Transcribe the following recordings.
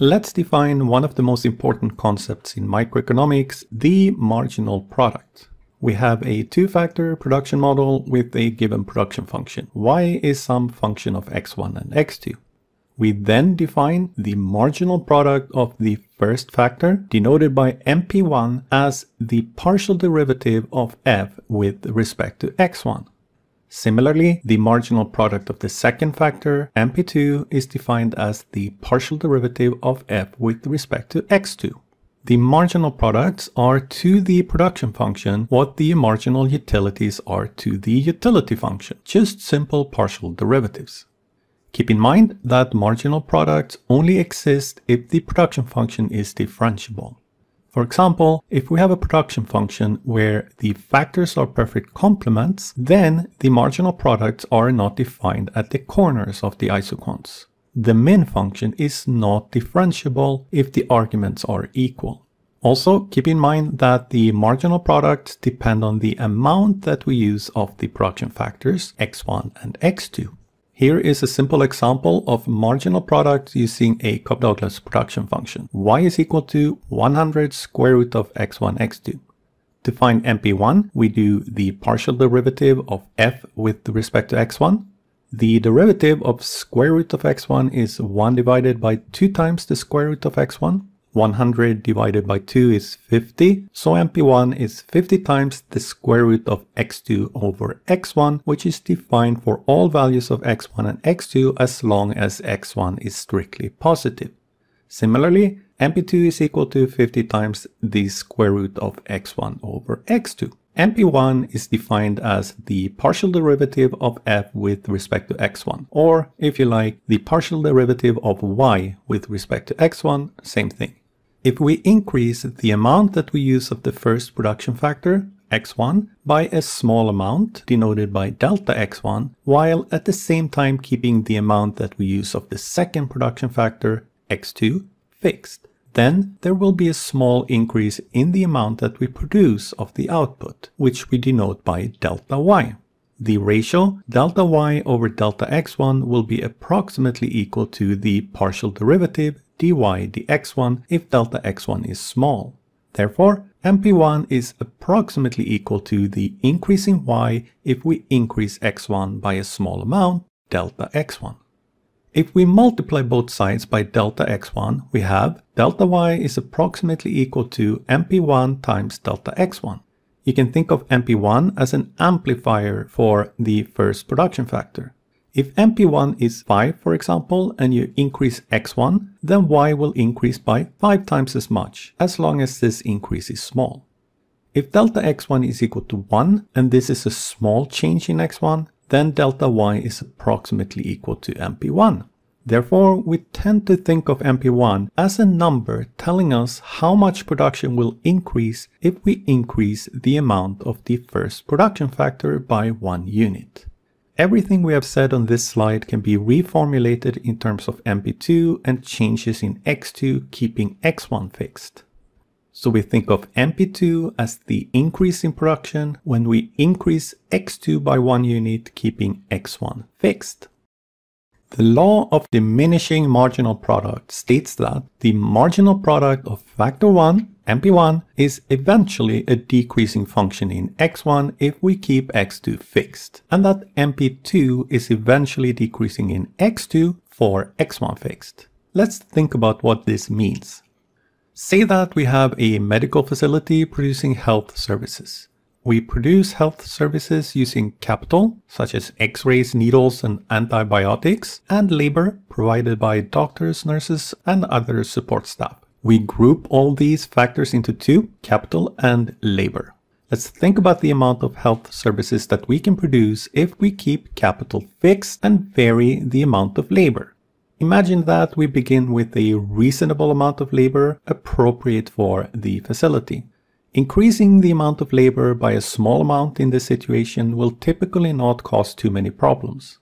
Let's define one of the most important concepts in microeconomics, the marginal product. We have a two-factor production model with a given production function. y is some function of x1 and x2. We then define the marginal product of the first factor, denoted by MP1 as the partial derivative of f with respect to x1. Similarly, the marginal product of the second factor, MP2, is defined as the partial derivative of f with respect to x2. The marginal products are to the production function what the marginal utilities are to the utility function, just simple partial derivatives. Keep in mind that marginal products only exist if the production function is differentiable. For example, if we have a production function where the factors are perfect complements, then the marginal products are not defined at the corners of the isoquants. The min function is not differentiable if the arguments are equal. Also, keep in mind that the marginal products depend on the amount that we use of the production factors x1 and x2. Here is a simple example of marginal product using a Cobb-Douglas production function. y is equal to 100 square root of x1, x2. To find MP1, we do the partial derivative of f with respect to x1. The derivative of square root of x1 is 1 divided by 2 times the square root of x1. 100 divided by 2 is 50, so MP1 is 50 times the square root of x2 over x1, which is defined for all values of x1 and x2 as long as x1 is strictly positive. Similarly, MP2 is equal to 50 times the square root of x1 over x2. MP1 is defined as the partial derivative of f with respect to x1, or if you like, the partial derivative of y with respect to x1, same thing. If we increase the amount that we use of the first production factor, x1, by a small amount, denoted by delta x1, while at the same time keeping the amount that we use of the second production factor, x2, fixed, then there will be a small increase in the amount that we produce of the output, which we denote by delta y. The ratio delta y over delta x1 will be approximately equal to the partial derivative dy dx1 if delta x1 is small. Therefore, MP1 is approximately equal to the increase in y if we increase x1 by a small amount, delta x1. If we multiply both sides by delta x1, we have delta y is approximately equal to MP1 times delta x1. You can think of MP1 as an amplifier for the first production factor. If MP1 is 5, for example, and you increase x1, then y will increase by 5 times as much, as long as this increase is small. If delta x1 is equal to 1, and this is a small change in x1, then delta y is approximately equal to MP1. Therefore, we tend to think of MP1 as a number telling us how much production will increase if we increase the amount of the first production factor by one unit. Everything we have said on this slide can be reformulated in terms of MP2 and changes in X2 keeping X1 fixed. So we think of MP2 as the increase in production when we increase X2 by one unit keeping X1 fixed. The law of diminishing marginal product states that the marginal product of factor 1, MP1, is eventually a decreasing function in x1 if we keep x2 fixed, and that MP2 is eventually decreasing in x2 for x1 fixed. Let's think about what this means. Say that we have a medical facility producing health services. We produce health services using capital, such as x-rays, needles, and antibiotics, and labor provided by doctors, nurses, and other support staff. We group all these factors into two, capital and labor. Let's think about the amount of health services that we can produce if we keep capital fixed and vary the amount of labor. Imagine that we begin with a reasonable amount of labor appropriate for the facility. Increasing the amount of labor by a small amount in this situation will typically not cause too many problems.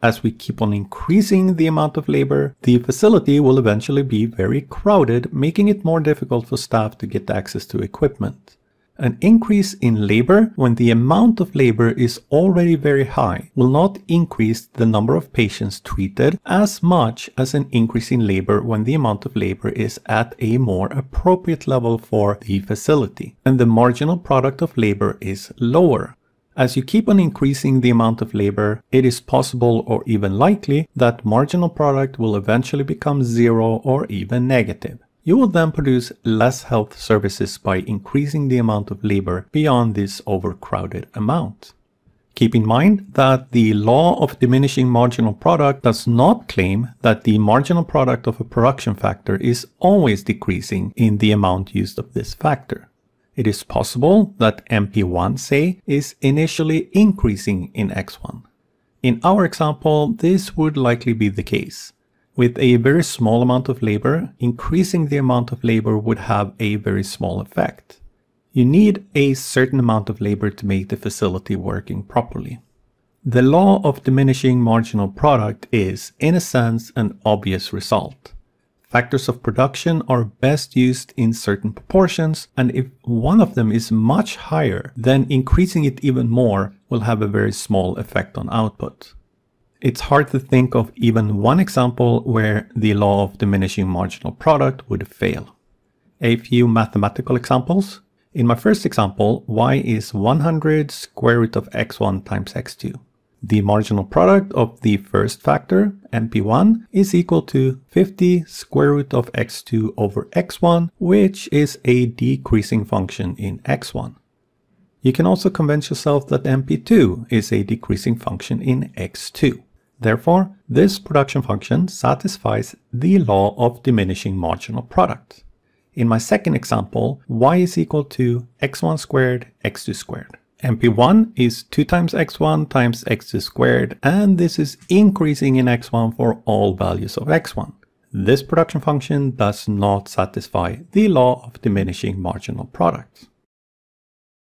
As we keep on increasing the amount of labor, the facility will eventually be very crowded, making it more difficult for staff to get access to equipment. An increase in labor when the amount of labor is already very high will not increase the number of patients treated as much as an increase in labor when the amount of labor is at a more appropriate level for the facility and the marginal product of labor is lower. As you keep on increasing the amount of labor, it is possible or even likely that marginal product will eventually become zero or even negative. You will then produce less health services by increasing the amount of labor beyond this overcrowded amount. Keep in mind that the law of diminishing marginal product does not claim that the marginal product of a production factor is always decreasing in the amount used of this factor. It is possible that MP1, say, is initially increasing in X1. In our example, this would likely be the case. With a very small amount of labor, increasing the amount of labor would have a very small effect. You need a certain amount of labor to make the facility working properly. The law of diminishing marginal product is, in a sense, an obvious result. Factors of production are best used in certain proportions, and if one of them is much higher, then increasing it even more will have a very small effect on output. It's hard to think of even one example where the law of diminishing marginal product would fail. A few mathematical examples. In my first example, y is 100 square root of x1 times x2. The marginal product of the first factor, MP1, is equal to 50 square root of x2 over x1, which is a decreasing function in x1. You can also convince yourself that MP2 is a decreasing function in x2. Therefore, this production function satisfies the law of diminishing marginal product. In my second example, y is equal to x1 squared, x2 squared. MP1 is 2 times x1 times x2 squared, and this is increasing in x1 for all values of x1. This production function does not satisfy the law of diminishing marginal product.